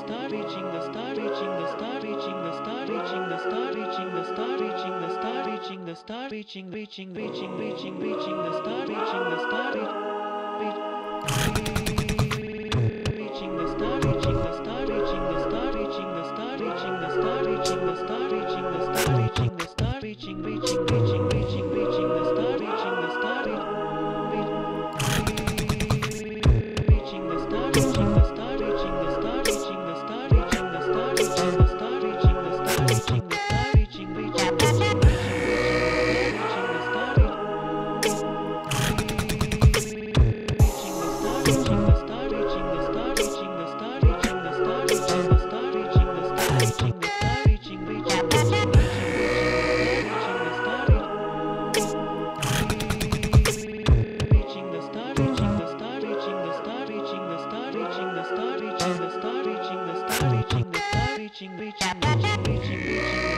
star reaching the star reaching the star reaching the star reaching the star reaching the star reaching the star reaching the star reaching reaching reaching reaching reaching the star reaching the star reaching the star reaching the star reaching the star reaching the star reaching the star reaching the star reaching the star reaching the star reaching reaching reaching the star, reaching, reaching, the Star reaching, the star reaching the star reaching the star reaching the star reaching the star reaching the star reaching the star reaching bitching reaching,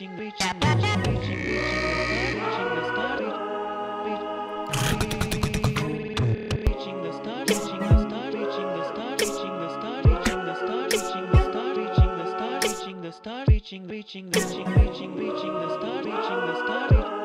reaching, reaching, reaching, reaching, reaching the star, reaching the star, reaching the star, reaching the star, reaching the star, reaching the star, reaching the star, reaching the star, reaching the star, reaching reaching, reaching, reaching, reaching, the star, reaching the star,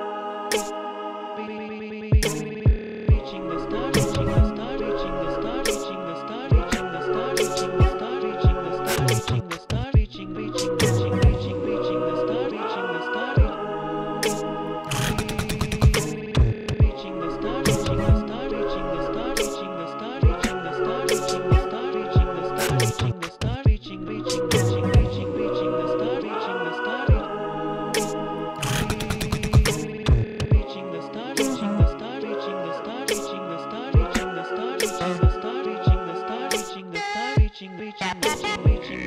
reaching, reaching, reaching, reaching,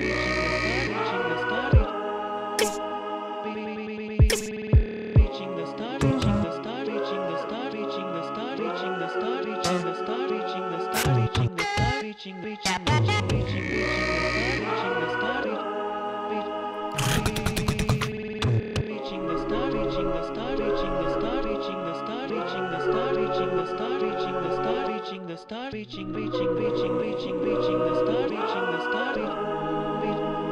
reaching the star, reaching the star, reaching the star, reaching the star, reaching the star, reaching the star, reaching the star, reaching the star, reaching the star, reaching, the star, reaching, reaching, reaching, reaching the star, reaching the star, reaching the star, reaching the star, reaching the star, reaching the star, reaching the star, reaching the star, reaching the star, the star, reaching, reaching, reaching, reaching, reaching the star, reaching the star, reaching.